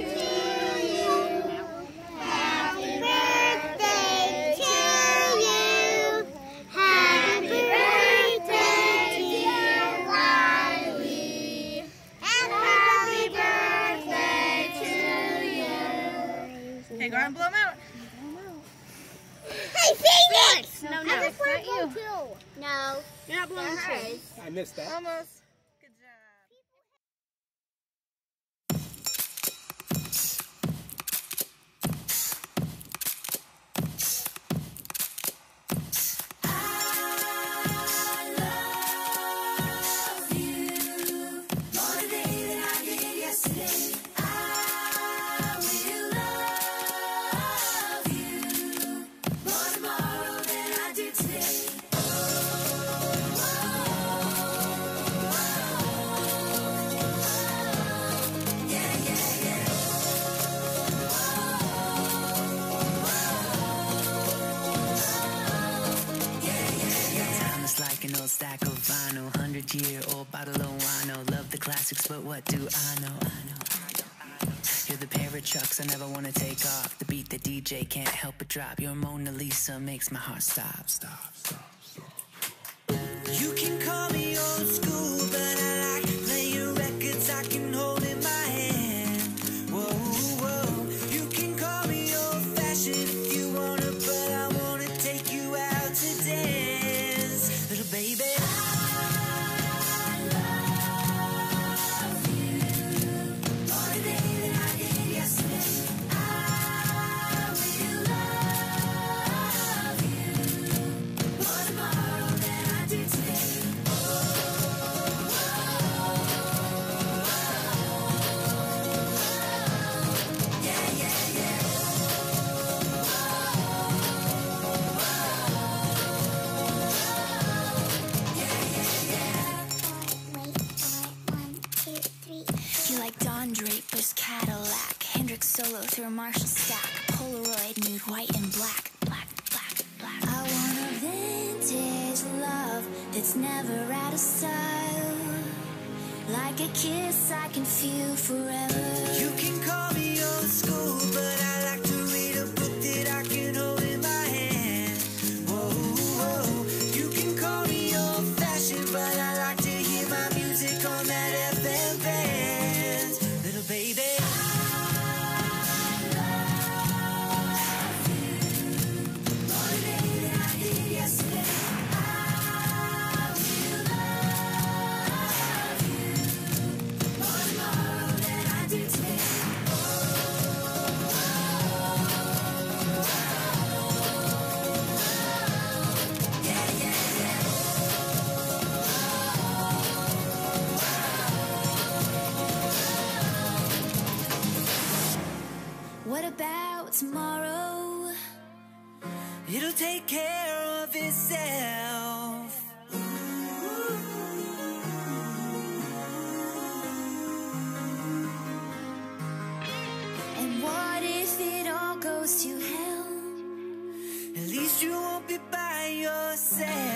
Okay, go ahead and happy birthday to you. Hey, go and blow them out. Hey, Phoenix! No, no, I it's just not want you. too. No. You're not blowing They're hers. I missed that. Almost. But what do I know? You're the pair of trucks I never wanna take off. The beat the DJ can't help but drop. Your Mona Lisa makes my heart stop. Stop, stop, stop. You can call me old school, like Don Draper's Cadillac, Hendrix solo through a Marshall stack, Polaroid nude, white and black, black, black, black. I want a vintage love that's never out of style. Like a kiss I can feel forever. You can call It'll take care of itself. And what if it all goes to hell? At least you won't be by yourself.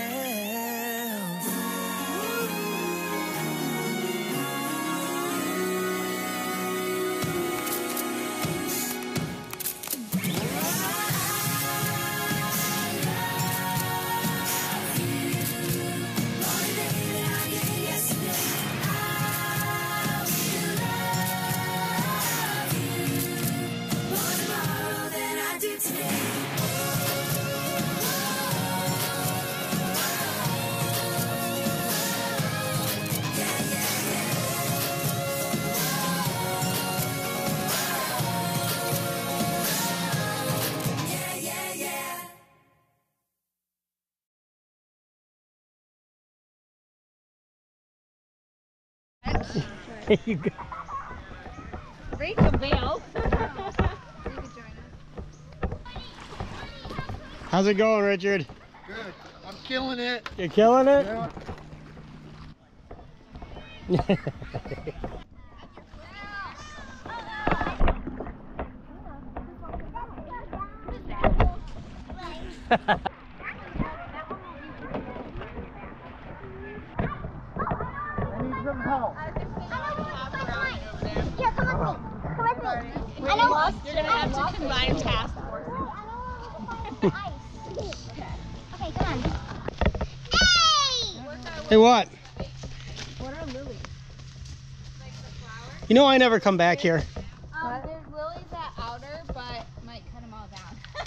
You go. Rachel Bale. How's it going, Richard? Good. I'm killing it. You're killing it? Yeah. Hey! Hey, what? What are lilies? You know I never come back here. Um, there's lilies at outer, but might cut them all down.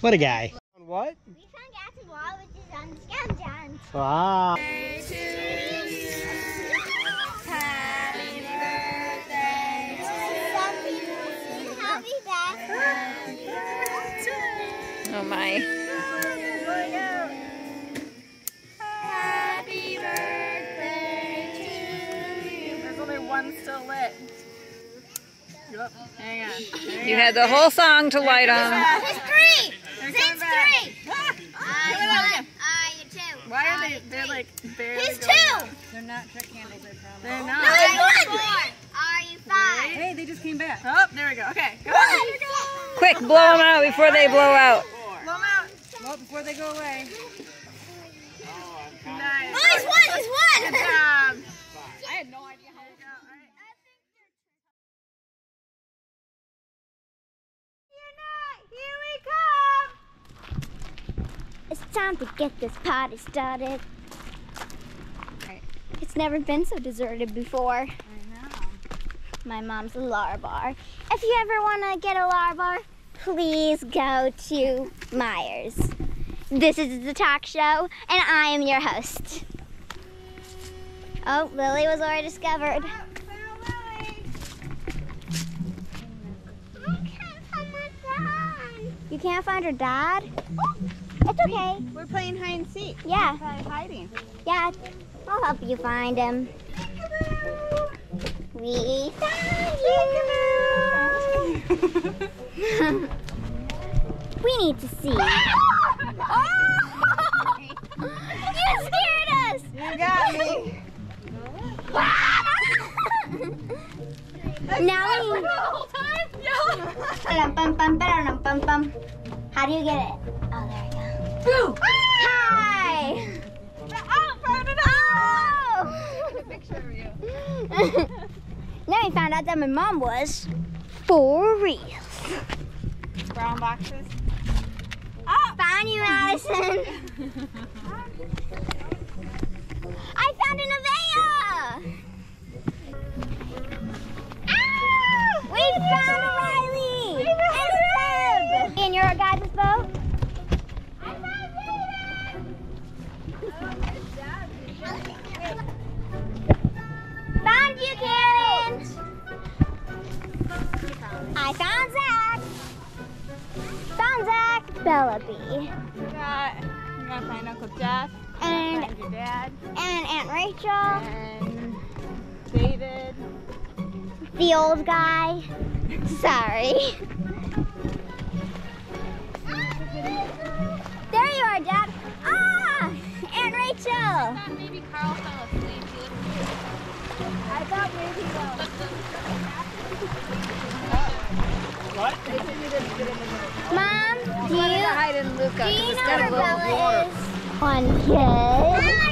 What a guy. What? We found Gatsby Wall, which is on the scavenger hunt. Wow. Oh my. Yep. Hang on. Hang You on. had the whole song to light them. It's three. They're Since coming back. three. Ah! I Give one. again. I you two. Why are they? They're like barely He's two. up. They're not trick handles, I promise. They're No, not. I one. Are you five? Hey, they just came back. Oh, there we go. Okay. Go on. Quick, blow them out before they blow out. Blow 'em out. Well, before they go away. Nice. Oh, he's one. He's one. Good job. I had no idea how to go. All right. It's time to get this party started. It's never been so deserted before. I know. My mom's a Lar bar. If you ever want to get a Lar bar, please go to Myers. This is the talk show, and I am your host. Oh, Lily was already discovered. You can't find her dad? It's okay. We're playing hide and seek. Yeah, Hiding. yeah. I'll help you find him. We found you. we need to see. Ah! you scared us. You got me. now we. Ba-dum-bum-bum, ba-dum-bum-bum, bum. How do you get it? Go. Hi. Oh, found it Oh. Picture of you. then we found out that my mom was for real. Brown boxes. Oh! Found you, Madison. I found an Avea. Ah! We found a and Aunt Rachel, And David. the old guy. Sorry. There you are, Dad. Ah, Aunt Rachel. Maybe Karl fell asleep. I thought maybe Mom, do you Hide in Luca. do you know where Bella is? One kid.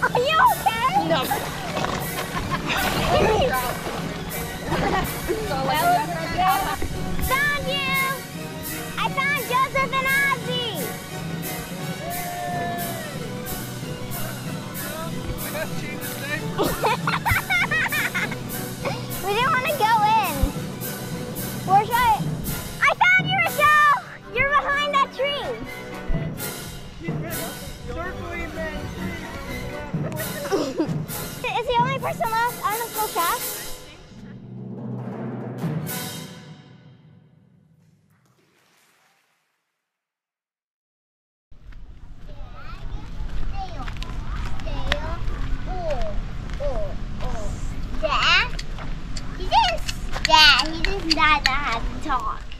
Are you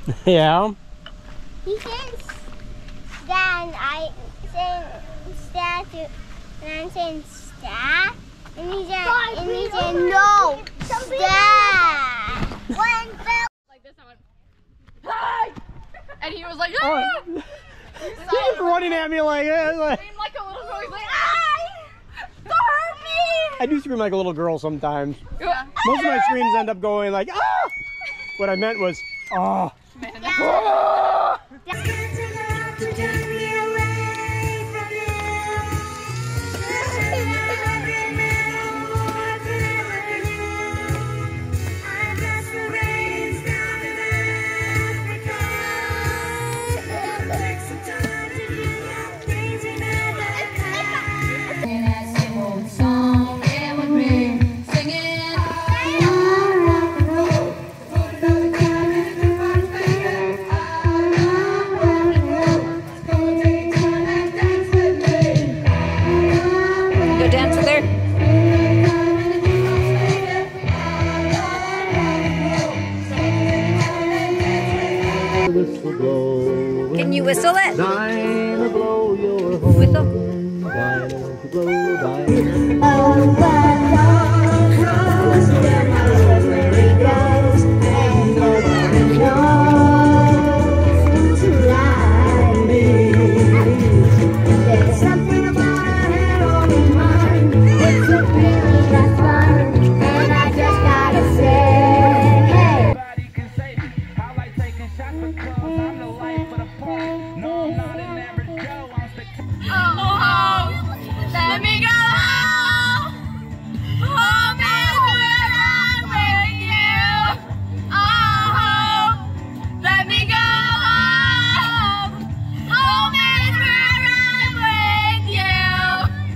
Yeah. He says, Dad, I said, Dad, to, and I'm saying, Dad, and he said, and he said, no, Dad. When was like, Oh. ah! He was running at me like, eh, like Screamed like a little girl. He's like, ah! Don't hurt me! I do scream like a little girl sometimes. Yeah. Most of my screams end up going like, ah! What I meant was, ah. Go bye. bye.